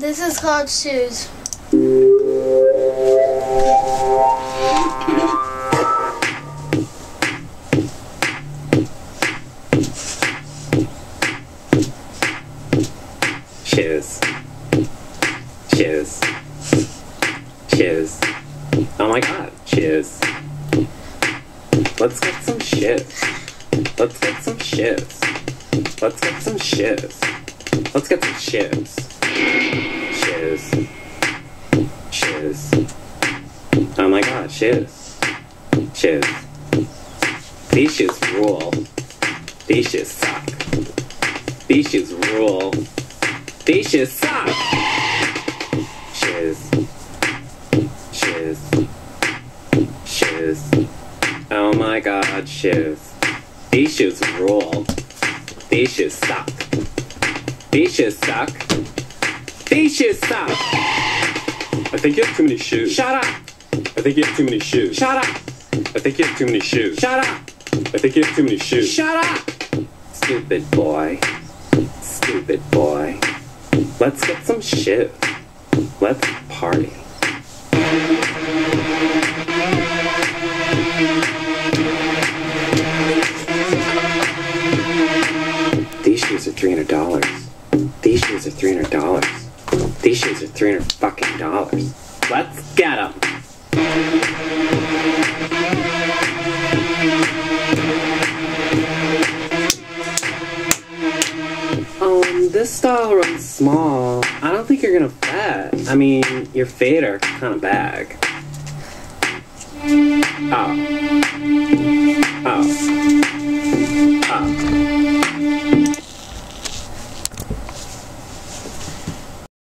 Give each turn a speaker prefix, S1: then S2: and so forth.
S1: This is called shoes.
S2: Shoes. Shoes. Shoes. Oh my god, shoes. Let's get some shoes. Let's get some shoes. Let's get some shoes. Let's get some shoes. Shoes. Shoes. Oh my god, shoes. Shoes. These shoes rule. These shoes suck. These shoes rule. These shoes suck. Shoes. Shoes. Shoes. Oh my god, shoes. These shoes rule. These shoes suck. These shoes suck. These shoes suck.
S3: I think you have too many shoes.
S2: Shut up.
S3: I think you have too many shoes.
S2: Shut up.
S3: I think you have too many shoes.
S2: Shut up.
S3: I think you have too many shoes.
S2: Shut up. Stupid boy. Stupid boy. Let's get some shoes. Let's party. These shoes are three hundred dollars. These shoes are three hundred dollars. These shoes are three hundred fucking dollars. Let's get them. Um, this style runs small. I don't think you're gonna fit. I mean, your fade are kind of bag. Oh.